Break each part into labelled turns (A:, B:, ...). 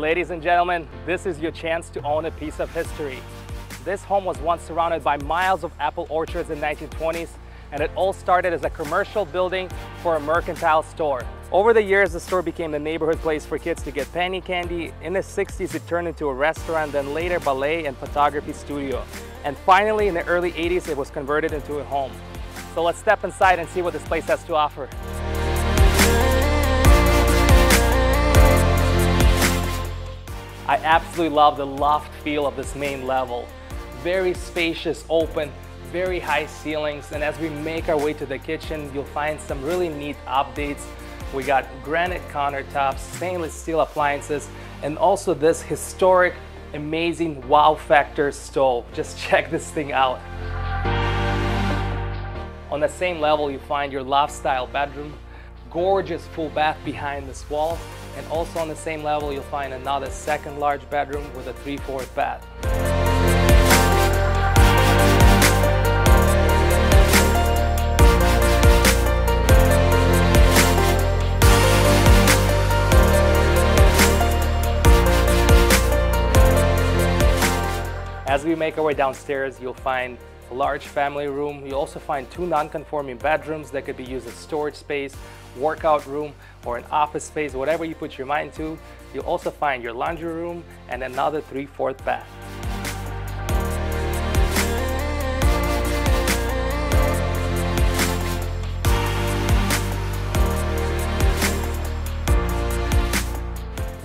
A: Ladies and gentlemen, this is your chance to own a piece of history. This home was once surrounded by miles of apple orchards in the 1920s and it all started as a commercial building for a mercantile store. Over the years, the store became the neighborhood place for kids to get penny candy. In the 60s, it turned into a restaurant, then later ballet and photography studio. And finally, in the early 80s, it was converted into a home. So let's step inside and see what this place has to offer. Absolutely love the loft feel of this main level. Very spacious, open, very high ceilings. And as we make our way to the kitchen, you'll find some really neat updates. We got granite countertops, stainless steel appliances, and also this historic, amazing wow factor stove. Just check this thing out. On the same level, you find your loft style bedroom, gorgeous full bath behind this wall, and also on the same level, you'll find another second large bedroom with a 3-4 bath. As we make our way downstairs, you'll find large family room. You'll also find two non-conforming bedrooms that could be used as storage space, workout room, or an office space, whatever you put your mind to. You'll also find your laundry room and another 3-4 bath.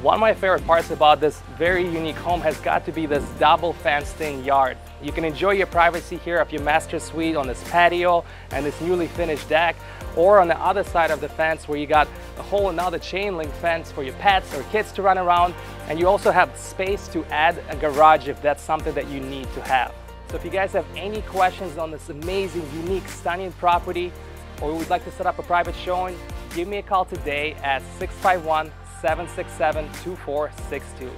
A: One of my favorite parts about this very unique home has got to be this double fenced in yard. You can enjoy your privacy here of your master suite on this patio and this newly finished deck or on the other side of the fence where you got a whole another chain link fence for your pets or kids to run around and you also have space to add a garage if that's something that you need to have. So if you guys have any questions on this amazing, unique, stunning property or would like to set up a private showing, give me a call today at 651 767 2462.